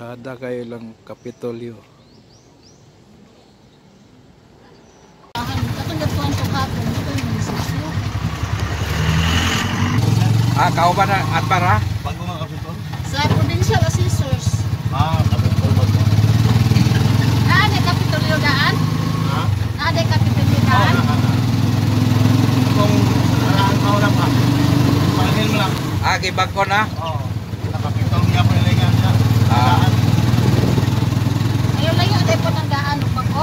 Kalsada kayo lang Kapitolyo. Ah, kao ba na at para? Bago nga kapitol? Sa provincial assessors, Ah, kapitol bago. naan ay kapitulyo daan? Ha? Oo, daan? na, na. Kung naraan ka na pa, pangin mo lang. Ah, gibag ko na. Oo. Ayaw lang yung aday po ng daan, upang ko.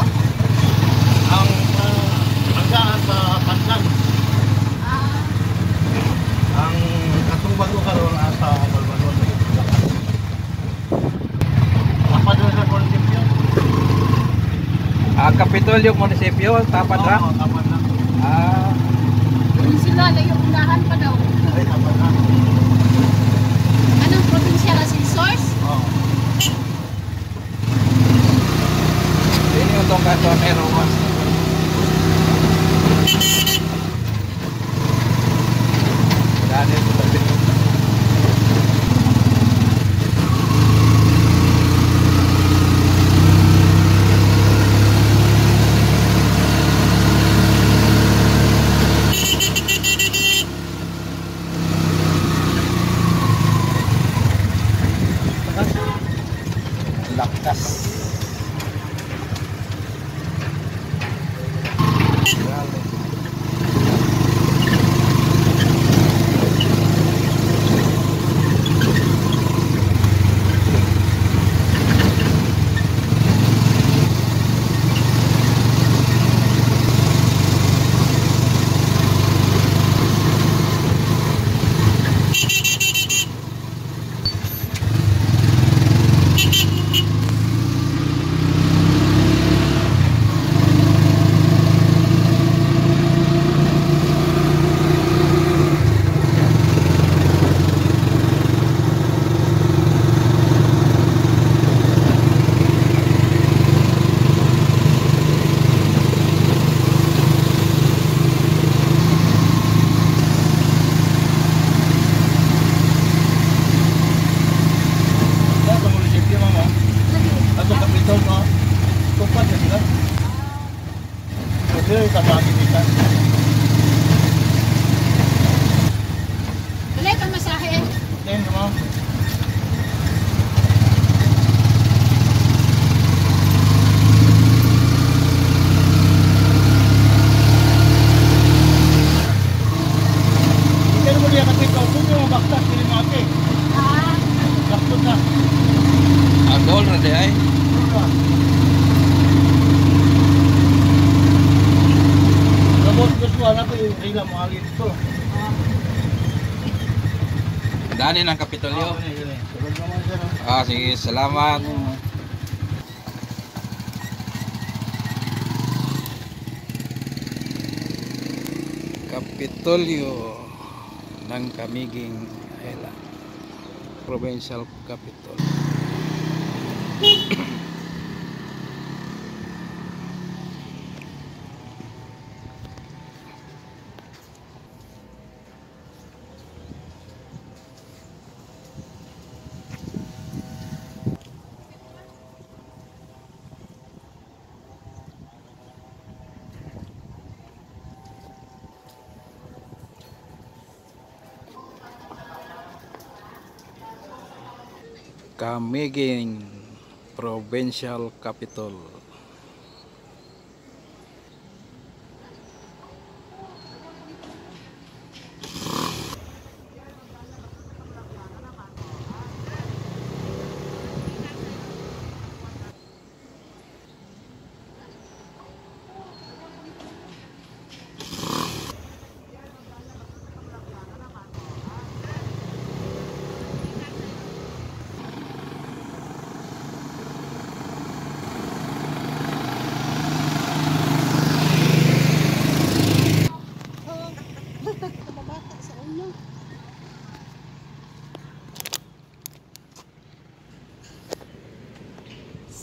Ang, ah, ang daan sa Pansan. Ah, Ang katong bago karon asa Balbalon. Apa doon sa munisipyo? Ah, Kapitolyo Munisipyo, tapad ra. Oo. Ah, yun sila yung unahan pa daw. Kung yung baktas, kini mo ate. Ah, Baktot na. Agol na di ay. Ko suwa na ko yung rila mo alin ito. Dani ng Kapitolyo. Ah? Ah, sige, salamat. Kapitolyo ng Kamiging Island. Provincial Capital. Kamiging Provincial Capital.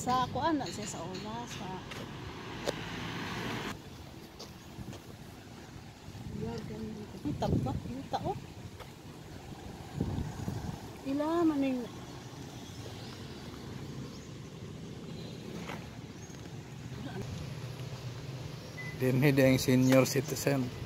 sa ako anak siya sa una sa tabak yuta oh ila maning Dinhi deng senior citizen.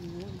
Ooh.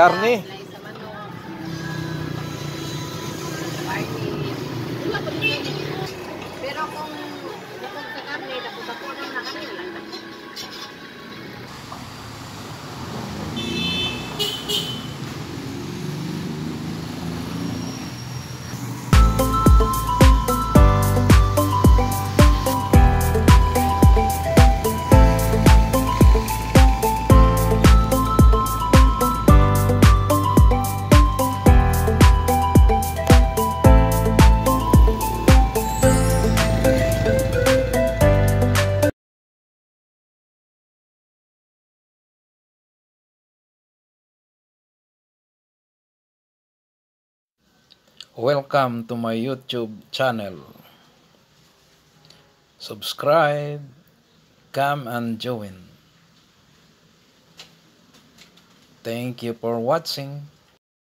yun. Pero kung bukod sa karne, dako-dako na lang. Welcome to my YouTube channel. Subscribe, come and join. Thank you for watching.